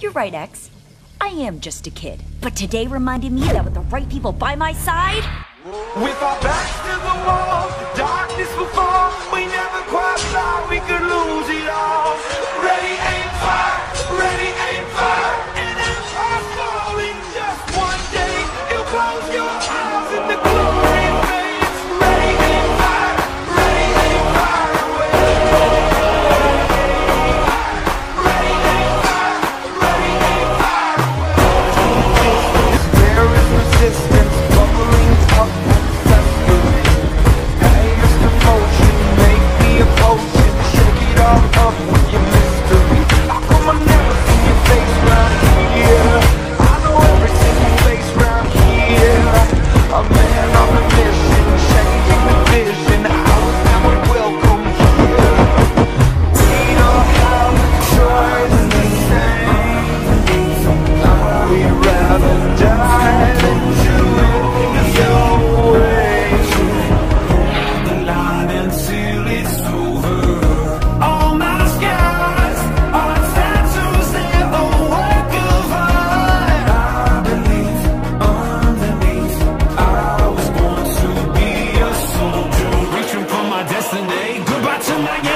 You're right, X. I am just a kid. But today reminded me that with the right people by my side... We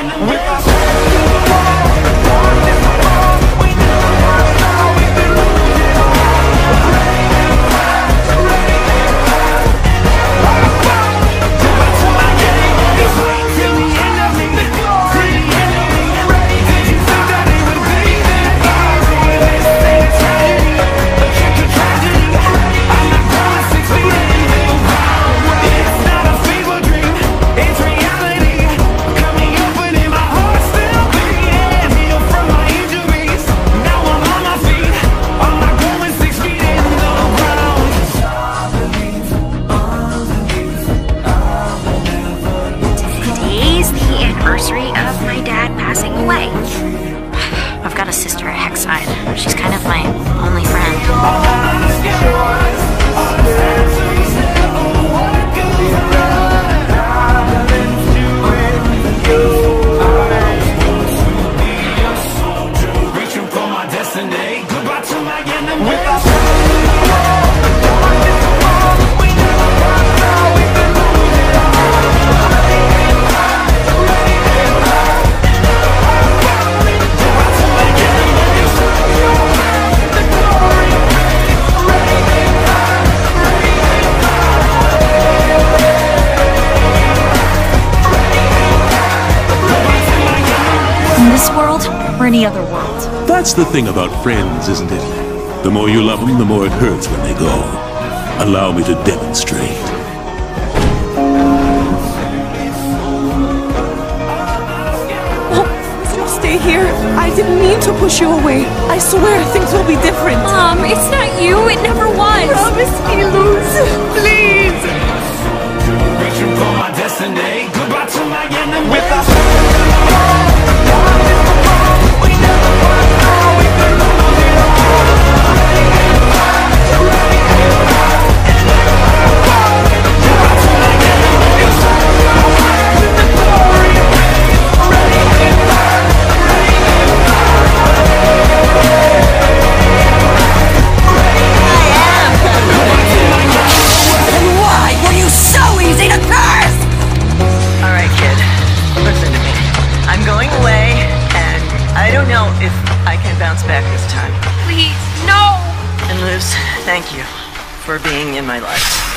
We sister at Hexside. She's kind of my only friend. or any other world. That's the thing about friends, isn't it? The more you love them, the more it hurts when they go. Allow me to demonstrate. Oh, stay here. I didn't mean to push you away. I swear things will be different. Mom, it's not you. It never was. Promise me, Luz. Please. away, and I don't know if I can bounce back this time. Please, no! And Luz, thank you for being in my life.